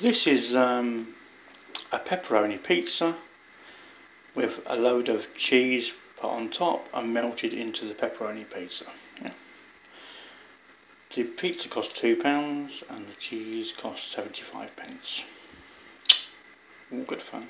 This is um, a pepperoni pizza with a load of cheese put on top and melted into the pepperoni pizza. Yeah. The pizza cost £2 and the cheese cost 75 pence. All good fun.